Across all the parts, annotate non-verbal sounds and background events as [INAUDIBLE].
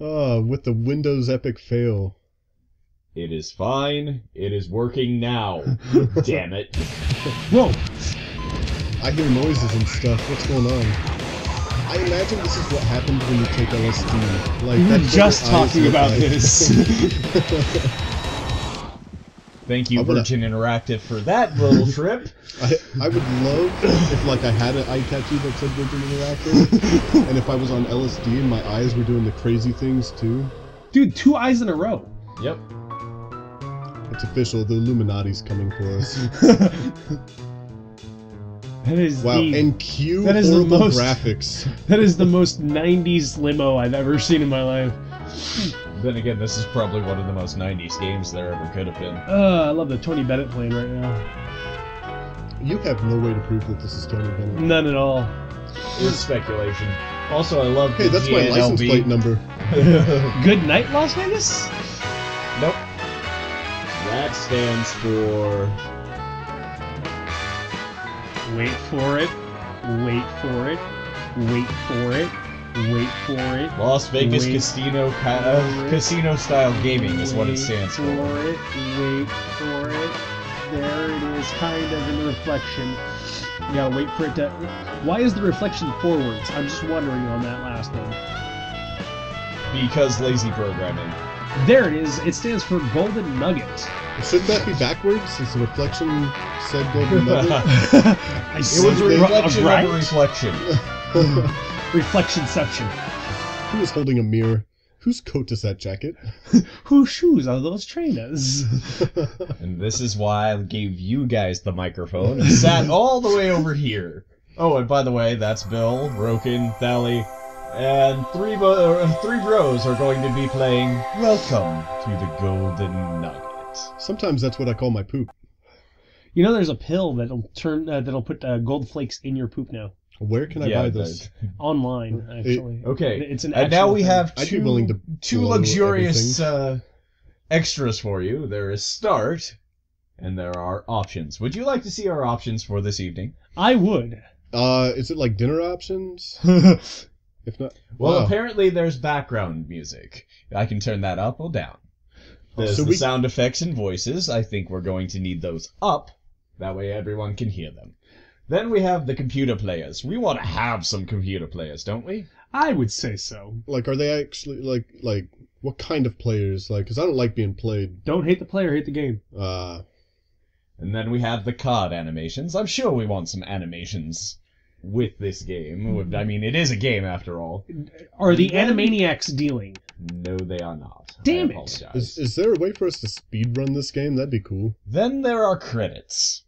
oh, [LAUGHS] with the Windows Epic fail. It is fine. It is working now. [LAUGHS] Damn it. Whoa! I hear noises and stuff. What's going on? I imagine this is what happens when you take LSD. Like We were that's just talking about like. this. [LAUGHS] Thank you, I'm gonna- Virgin Interactive, for that little [LAUGHS] trip. I, I would love if like I had an eye tattoo that said Virgin Interactive, and if I was on LSD and my eyes were doing the crazy things too. Dude, two eyes in a row. Yep. It's official. The Illuminati's coming for us. [LAUGHS] That is Wow, the and cue that is the most- graphics. [LAUGHS] that is the most '90s limo I've ever seen in my life. Then again, this is probably one of the most 90s games there ever could have been. Uh, I love the Tony Bennett playing right now. You have no way to prove that this is Tony Bennett. None at all. It's speculation. Also, I love Hey, the that's my license plate number. [LAUGHS] Good night, Las Vegas. Nope. That stands for. Wait for it. Wait for it. Wait for it. Wait for it. Las Vegas Wait Casino ca- uh, it. Casino Style Gaming is what it stands for. for it. Wait for it. There it is, kind of in the reflection. You gotta wait for it to. Why is the reflection forwards? I'm just wondering on that last one. Because lazy programming. There it is. It stands for Golden Nugget. Shouldn't that be backwards? Is the reflection said golden nugget? [LAUGHS] I It was a Right. reflection right? of a reflection. [LAUGHS] Reflectionception. Who is holding a mirror? Whose coat is that jacket? [LAUGHS] Whose shoes are those trainers? And this is why I gave you guys the microphone and sat all the way over here. Oh, and by the way, that's Bill, Roken, Thali, and three bo- uh, three bros are going to be playing Welcome to the Golden Nugget. Sometimes that's what I call my poop. You know, there's a pill that'll turn uh, that'll put uh, gold flakes in your poop now. Where can I buy this? Online, actually. Okay, It's an and now we thing. have two, willing to two luxurious uh, extras for you. There is start, and there are options. Would you like to see our options for this evening? I would. Uh, is it like dinner options? [LAUGHS] If not, Well, wow. apparently there's background music. I can turn that up or down. There's So the we- sound effects and voices. I think we're going to need those up. That way everyone can hear them. Then we have the computer players. We want to have some computer players, don't we? I would say so. like, are they actually like like what kind of players? Like, because I don't like being played. Don't hate the player, hate the game. Uh, And then we have the card animations. I'm sure we want some animations with this game. I mean, it is a game after all. Are the Animaniacs dealing? No, they are not. Damn it! Is, is is there a way for us to speed run this game? That'd be cool. Then there are credits.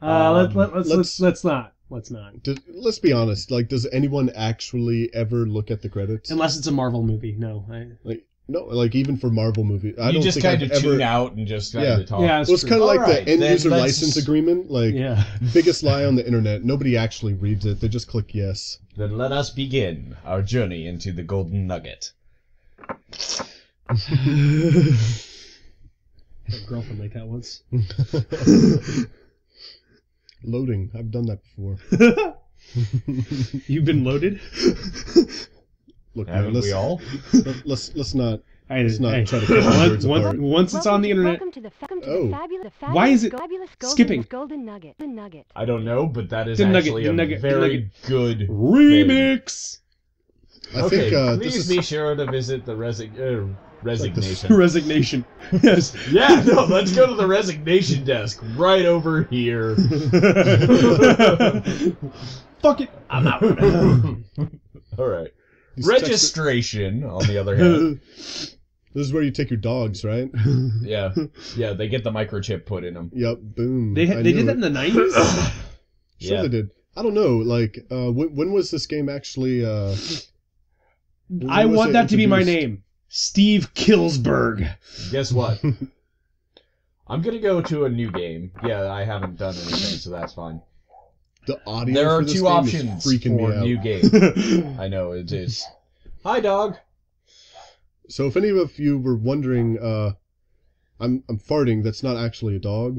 Uh, let, Um, let, let's, let's- let's let's not. Let's not. Does, let's be honest. Like, does anyone actually ever look at the credits? Unless it's a Marvel movie. No. I, Like, no, like even for Marvel movies, I you don't just think kind I've of ever. tune out and just kind Yeah. of talk. yeah, it's Well, it's true. kind of like Alright, the end user let's- license agreement. Like, Yeah. [LAUGHS] biggest lie on the internet. Nobody actually reads it. They just click yes. Then let us begin our journey into the Golden Nugget. Had a girlfriend like that once. [LAUGHS] Loading. I've done that before. [LAUGHS] You've been loaded. Look, man, Haven't let's, we all? let- let's let's not. I Let's not hey, try to pick the once, words once, apart. once it's on the internet, Welcome to the, welcome to Oh. the fabulous, the Why is it fabulous golden, skipping? golden nugget. The nugget. I don't know, but that is The nugget, actually the a nugget, very nugget. good remix. I okay, think uh, please this be is. sure to visit the resi- uh, resignation. [LAUGHS] Resignation. Yes. [LAUGHS] yeah, no, let's go to the resignation desk right over here. [LAUGHS] Fuck it. I'm out. all right. These texts- Registration, on the other hand, [LAUGHS] This is where you take your dogs, right? [LAUGHS] yeah, yeah, they get the microchip put in them. yep. Boom. They I they knew did that in the [LAUGHS] nineties. Sure Yeah. they did. I don't know. Like, uh, when, when was this game actually? Uh, I want it that to be my name, Steve Killsberg. Guess what? I'm gonna go to a new game. Yeah, I haven't done anything, so that's fine. The audio. There are for this two game options freaking for me out. new [LAUGHS] game. I know it is. Hi, dog. So if any of you were wondering, uh, I'm I'm farting. That's not actually a dog.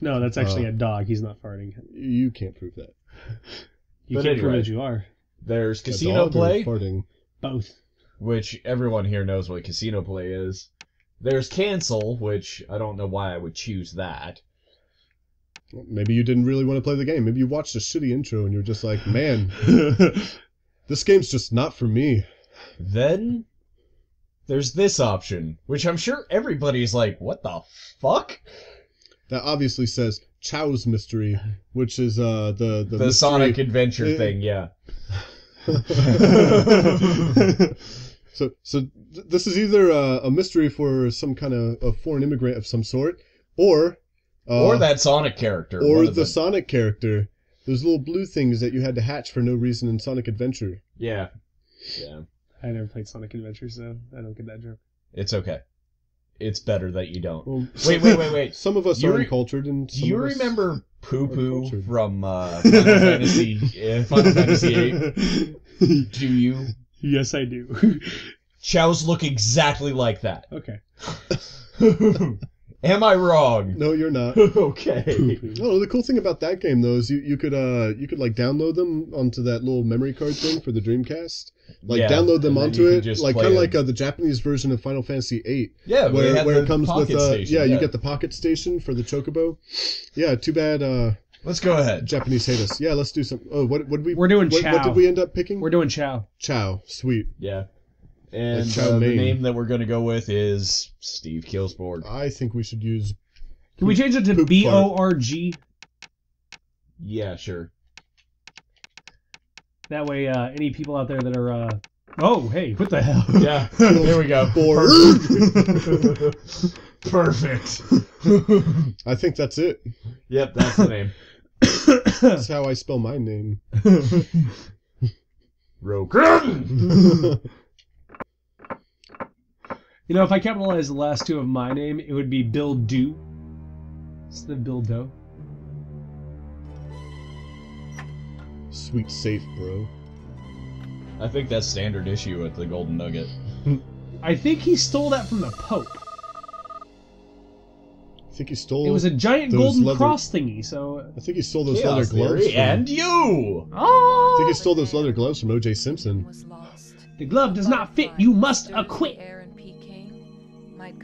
no, that's actually Uh, a dog. He's not farting. You can't prove that. You But can't prove that you are. There's casino play, Farting. Both. which everyone here knows what casino play is. There's cancel, which I don't know why I would choose that. Maybe you didn't really want to play the game. Maybe you watched a shitty intro and you're just like, man, [LAUGHS] this game's just not for me. Then there's this option, which I'm sure everybody's like, what the fuck? That obviously says Chow's Mystery, which is uh the the, The, mystery- Sonic Adventure thing, yeah. [LAUGHS] so so th- this is either uh, a mystery for some kind of a foreign immigrant of some sort, or uh, or that Sonic character. or one of the. Sonic character. Those little blue things that you had to hatch for no reason in Sonic Adventure. Yeah. Yeah. I never played Sonic Adventure, so I don't get that joke. It's okay. It's better that you don't. Well, Wait, wait, wait, wait. Some of us You are re- uncultured, and Do some you of us- remember PuPu cultured. from uh, Final Fantasy uh, Final Fantasy VIII? [LAUGHS] Do you? Yes, I do. Chows look exactly like that. okay. [LAUGHS] Am I wrong? No, you're not. [LAUGHS] okay. [LAUGHS] Oh, the cool thing about that game though is you, you could uh you could like download them onto that little memory card thing for the Dreamcast. Like Yeah, download them onto it, just like kind of like uh, the Japanese version of Final Fantasy VIII, Yeah, where where it comes with pocket uh, station, yeah, you get the PocketStation for the chocobo. Yeah, too bad uh Let's go ahead. Japanese hate us. Yeah, let's do some. Oh, what what we? We're doing what, Chow. what did we end up picking? We're doing Chow. Chow. Sweet. Yeah. And Like Chow uh, the Mein. name that we're gonna go with is Steve Killsport. I think we should use. Can we change it to B O R G? Yeah, sure. That way, uh, any people out there that are, uh, oh, hey, what the hell? [LAUGHS] Yeah. There we go. [LAUGHS] Or [LAUGHS] Perfect. I think that's it. yep, that's the name. That's how I spell my name. Roken. You know, if I capitalize the last two of my name, it would be Bill Do. Instead of Bill Doe. Sweet safe, bro. I think that's standard issue at the Golden Nugget. [LAUGHS] I think he stole that from the Pope. I think he stole. It was a giant golden leather- cross thingy, so. I think he stole those Chaos leather gloves. Theory From, and you. Oh. I think he stole those leather gloves from O.J. Simpson. The glove does not fit, you must acquit!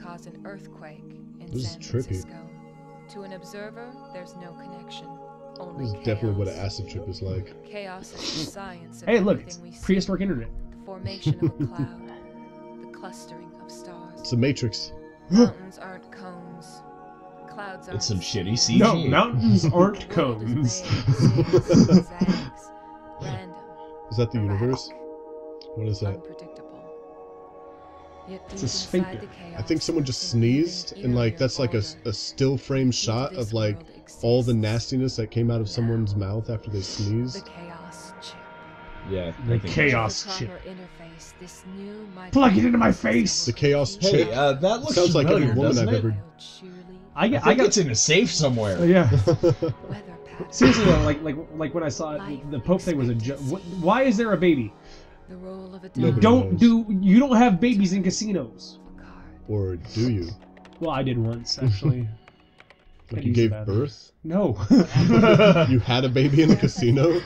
Air in Peking might cause an earthquake in This is San trippy. Francisco. To an observer, there's no connection. Only This is chaos. definitely what an acid trip is like. Chaos is the science of Hey, look, everything we it's see. prehistoric internet. The formation of a [LAUGHS] cloud, the clustering of stars. It's a Matrix. Mountains aren't cones. Clouds aren't It's some shitty CG. No, mountains aren't The world is cones. [LAUGHS] random, Is that the universe? What is that? Unpredictable. Yet It's a inside sphincter. I think someone just sneezed, and like that's like a, a still frame shot of like all the nastiness that came out of someone's mouth after they sneezed. Yeah. The chaos The chip. proper interface, this new Plug it into my face! The chaos Hey, chip. uh, that looks Sounds like familiar, every woman doesn't I've it? ever- Wild, surely, I I get, think I got, it's in a safe somewhere. uh, yeah. [LAUGHS] Seriously though, like, like, like when I saw it, the Pope thing was a joke. Why is there a baby? The role of a You don't knows. do, you don't have babies in casinos. or do you? Well, I did once, [LAUGHS] actually. Like you gave bathroom. birth? No. [LAUGHS] [LAUGHS] You had a baby in a casino?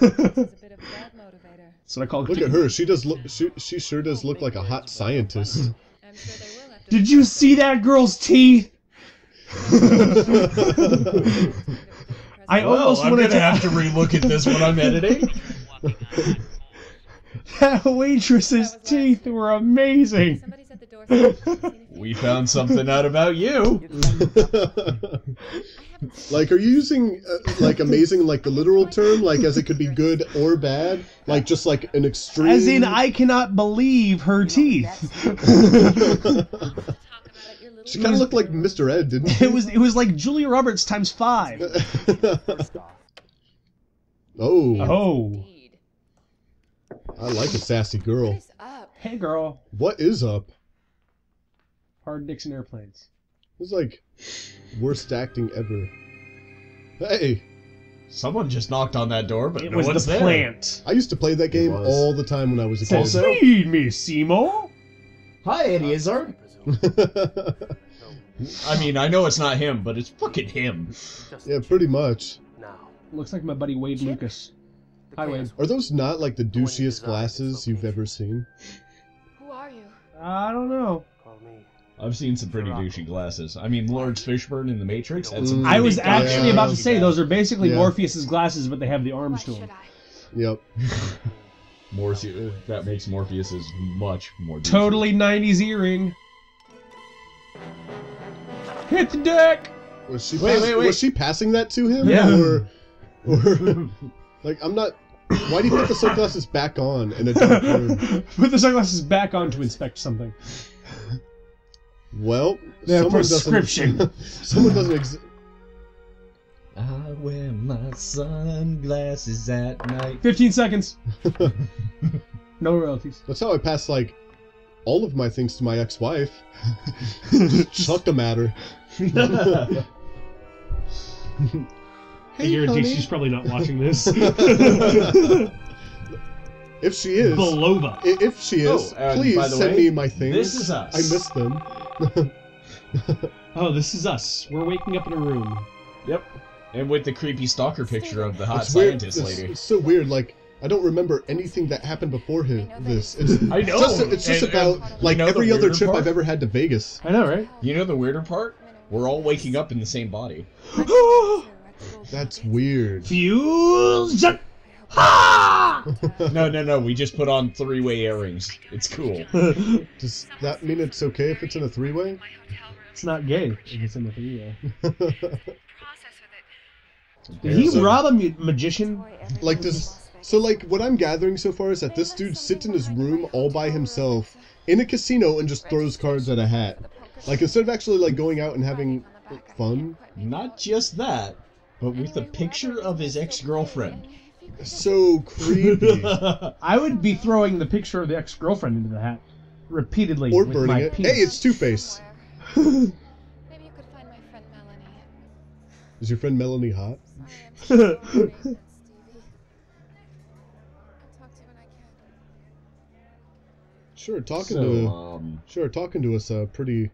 That's what I call Look at her. She does look. She, she sure does look like a hot scientist. Did you see that girl's teeth? I Well, almost I'm gonna to have to relook at this when I'm editing. [LAUGHS] That waitress's teeth were amazing. [LAUGHS] We found something out about you. [LAUGHS] like, are you using uh, like amazing like the literal term, like as it could be good or bad, like just like an extreme? As in, I cannot believe her teeth. She kind of looked like Mr. Ed, didn't she? It was it was like Julia Roberts times five. oh, Oh, I like a sassy girl. What is up? hey girl, What is up? hard dicks and airplanes. It's like worst acting ever. Hey, Someone just knocked on that door, but It no was one's the there. plant. I used to play that game was. all the time when I was a kid. Also- Feed me, Seymour. Hi, Eddie Izzard. I mean, I know it's not him, but it's fucking him. yeah, pretty much. Now, Looks like my buddy Wade Lucas. Hi, Wade. Are those not like the The douchiest glasses you've ever seen? Who are you? I don't know. Call me. I've seen some pretty douchey glasses. I mean, Laurence Fishburne in The Matrix had some. Mm. I was actually Yeah. about to say those are basically Yeah. Morpheus's glasses, but they have the arms to should them. I? Yep. [LAUGHS] Morpheus. That makes Morpheus's much more. douchey. Totally 90s earring. Hit the deck! Was she Wait, pass- wait, wait. was she passing that to him? Yeah. Or, or [LAUGHS] [LAUGHS] like I'm not. Why do you put the sunglasses back on in a dark room? [LAUGHS] Put the sunglasses back on to inspect something. Well, They have someone prescription. Doesn't, [LAUGHS] someone doesn't. Ex- I wear my sunglasses at night. 15 seconds. [LAUGHS] No royalties. That's how I pass like all of my things to my ex-wife. Chucked them at her. I guarantee she's probably not watching this. [LAUGHS] If she is, Belova. if she oh, is, Oh, please send way, me my things. this is us. I miss them. [LAUGHS] Oh, this is us. We're waking up in a room. Yep. And with the creepy stalker picture of the hot it's weird. scientist It's, lady. it's so weird. Like I don't remember anything that happened before his, this. It's I know. Just, it's just And- about and like you know every other trip part? I've ever had to Vegas. I know, right? You know the weirder part? We're all waking up in the same body. [GASPS] [GASPS] [GASPS] That's weird. Fusion! Ha! No, no, no. We just put on three-way earrings. It's cool. [LAUGHS] Does that mean it's okay if it's in a three-way? It's not gay if it's in a three Did Yeah, he so- rob a magician? like does so like what I'm gathering so far is that this dude sits in his room all by himself in a casino and just throws cards at a hat. Like instead of actually like going out and having fun. Not just that, but with a picture of his ex-girlfriend. So creepy. [LAUGHS] I would be throwing the picture of the ex girlfriend into the hat repeatedly. or with burning my it. penis. Hey, it's Two Face. Maybe you could find my friend Melanie. Is your friend Melanie hot? [LAUGHS] I sure Stevie. I'll talk to you when I can. Sure, talking so, to um, sure talking to us uh pretty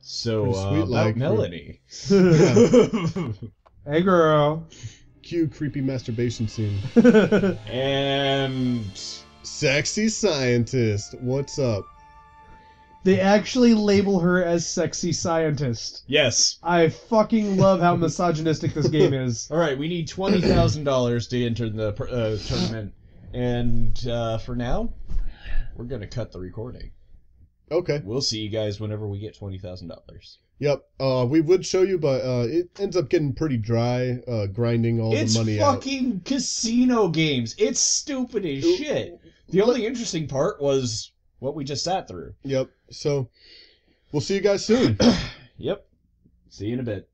so Pretty uh, sweet, about like, Melanie. [LAUGHS] hey, girl. cue creepy masturbation scene. [LAUGHS] and Sexy scientist, what's up? they actually label her as sexy scientist. yes. I fucking love how misogynistic this game is. [LAUGHS] All right, we need twenty thousand dollars to enter the uh, tournament, and uh, for now, we're gonna cut the recording. Okay. We'll see you guys whenever we get twenty thousand dollars. Yep. Uh, we would show you, but uh, it ends up getting pretty dry, uh, grinding all It's the money out. fucking casino games. It's stupid as Ooh. shit. The only interesting part was what we just sat through. Yep. So, we'll see you guys soon. [CLEARS THROAT] Yep. See you in a bit.